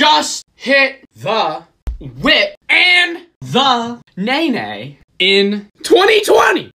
just hit the whip and the nay nay in 2020.